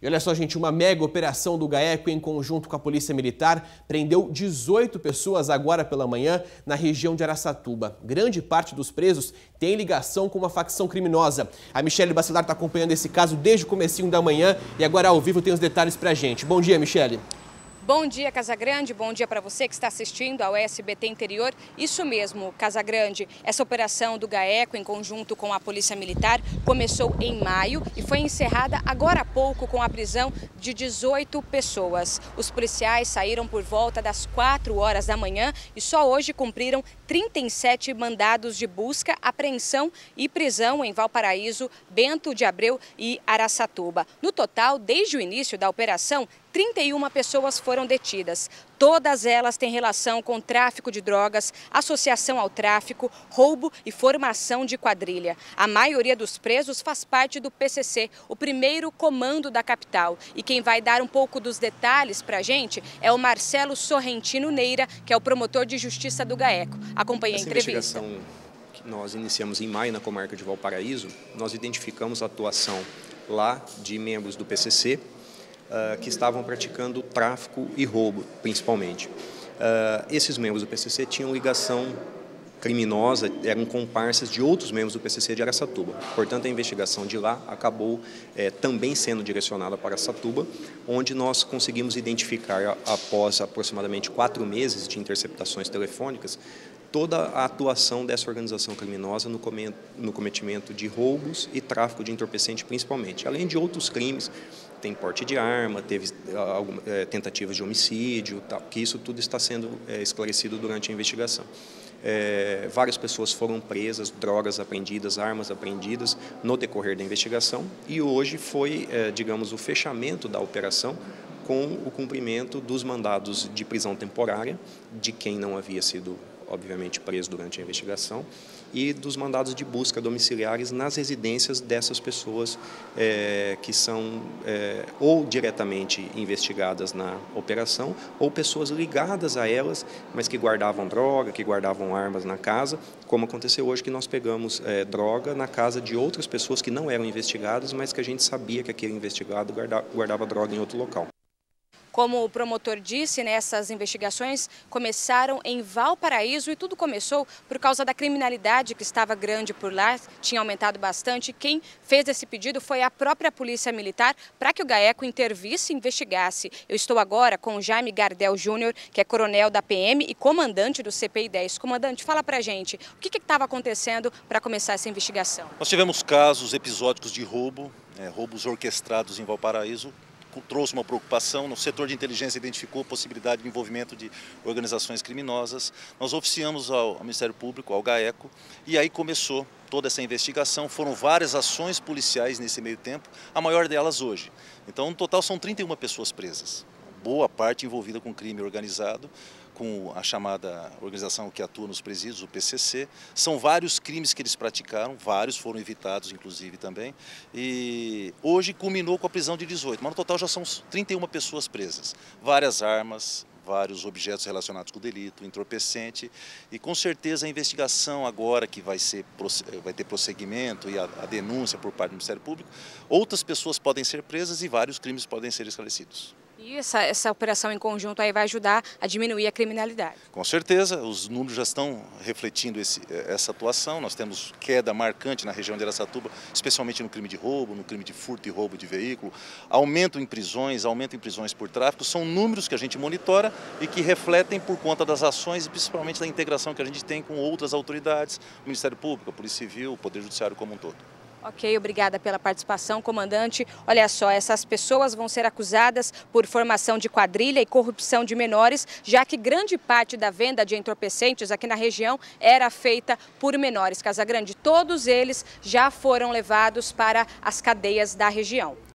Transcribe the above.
E olha só, gente, uma mega operação do GAECO em conjunto com a Polícia Militar prendeu 18 pessoas agora pela manhã na região de Araçatuba. Grande parte dos presos tem ligação com uma facção criminosa. A Michele Bacelar está acompanhando esse caso desde o comecinho da manhã e agora ao vivo tem os detalhes pra gente. Bom dia, Michele. Bom dia, Casagrande. Bom dia para você que está assistindo ao SBT Interior. Isso mesmo, Casagrande. Essa operação do GAECO, em conjunto com a Polícia Militar, começou em maio e foi encerrada agora há pouco com a prisão de 18 pessoas. Os policiais saíram por volta das 4 horas da manhã e só hoje cumpriram 37 mandados de busca, apreensão e prisão em Valparaíso, Bento de Abreu e Araçatuba. No total, desde o início da operação, 31 pessoas foram detidas. Todas elas têm relação com tráfico de drogas, associação ao tráfico, roubo e formação de quadrilha. A maioria dos presos faz parte do PCC, o primeiro comando da capital. E quem vai dar um pouco dos detalhes para a gente é o Marcelo Sorrentino Neira, que é o promotor de justiça do GAECO. Acompanhe a entrevista. Investigação que nós iniciamos em maio na comarca de Valparaíso, nós identificamos a atuação lá de membros do PCC, uh, que estavam praticando tráfico e roubo, principalmente. Uh, esses membros do PCC tinham ligação criminosa, eram comparsas de outros membros do PCC de Aracatuba. Portanto, a investigação de lá acabou é, também sendo direcionada para Aracatuba, onde nós conseguimos identificar, após aproximadamente quatro meses de interceptações telefônicas, toda a atuação dessa organização criminosa no cometimento de roubos e tráfico de entorpecente, principalmente, além de outros crimes tem porte de arma, teve é, tentativas de homicídio, tal, que isso tudo está sendo é, esclarecido durante a investigação. É, várias pessoas foram presas, drogas apreendidas, armas apreendidas no decorrer da investigação e hoje foi, digamos, o fechamento da operação com o cumprimento dos mandados de prisão temporária de quem não havia sido obviamente preso durante a investigação, e dos mandados de busca domiciliares nas residências dessas pessoas é, que são é, ou diretamente investigadas na operação, ou pessoas ligadas a elas, mas que guardavam droga, que guardavam armas na casa, como aconteceu hoje que nós pegamos é, droga na casa de outras pessoas que não eram investigadas, mas que a gente sabia que aquele investigado guardava, guardava droga em outro local. Como o promotor disse, né, essas investigações começaram em Valparaíso e tudo começou por causa da criminalidade que estava grande por lá, tinha aumentado bastante. Quem fez esse pedido foi a própria Polícia Militar para que o GAECO intervisse e investigasse. Eu estou agora com o Jaime Gardel Júnior, que é coronel da PM e comandante do CPI 10. Comandante, fala para gente, o que estava acontecendo para começar essa investigação? Nós tivemos casos episódicos de roubo, é, roubos orquestrados em Valparaíso, trouxe uma preocupação. No setor de inteligência identificou a possibilidade de envolvimento de organizações criminosas. Nós oficiamos ao, ao Ministério Público, ao GAECO, e aí começou toda essa investigação. Foram várias ações policiais nesse meio tempo, a maior delas hoje. Então, no total, são 31 pessoas presas. Boa parte envolvida com crime organizado, com a chamada organização que atua nos presídios, o PCC. São vários crimes que eles praticaram, vários foram evitados, inclusive, também. E hoje culminou com a prisão de 18, mas no total já são 31 pessoas presas. Várias armas, vários objetos relacionados com o delito, entorpecente e com certeza a investigação agora que vai, ser, vai ter prosseguimento e a, a denúncia por parte do Ministério Público, outras pessoas podem ser presas e vários crimes podem ser esclarecidos. E essa, essa operação em conjunto aí vai ajudar a diminuir a criminalidade? Com certeza, os números já estão refletindo esse, essa atuação. Nós temos queda marcante na região de Aracatuba, especialmente no crime de roubo, no crime de furto e roubo de veículo. Aumento em prisões, aumento em prisões por tráfico. São números que a gente monitora e que refletem por conta das ações e principalmente da integração que a gente tem com outras autoridades, Ministério Público, Polícia Civil, Poder Judiciário como um todo. Ok, obrigada pela participação, comandante. Olha só, essas pessoas vão ser acusadas por formação de quadrilha e corrupção de menores, já que grande parte da venda de entorpecentes aqui na região era feita por menores. Casagrande, todos eles já foram levados para as cadeias da região.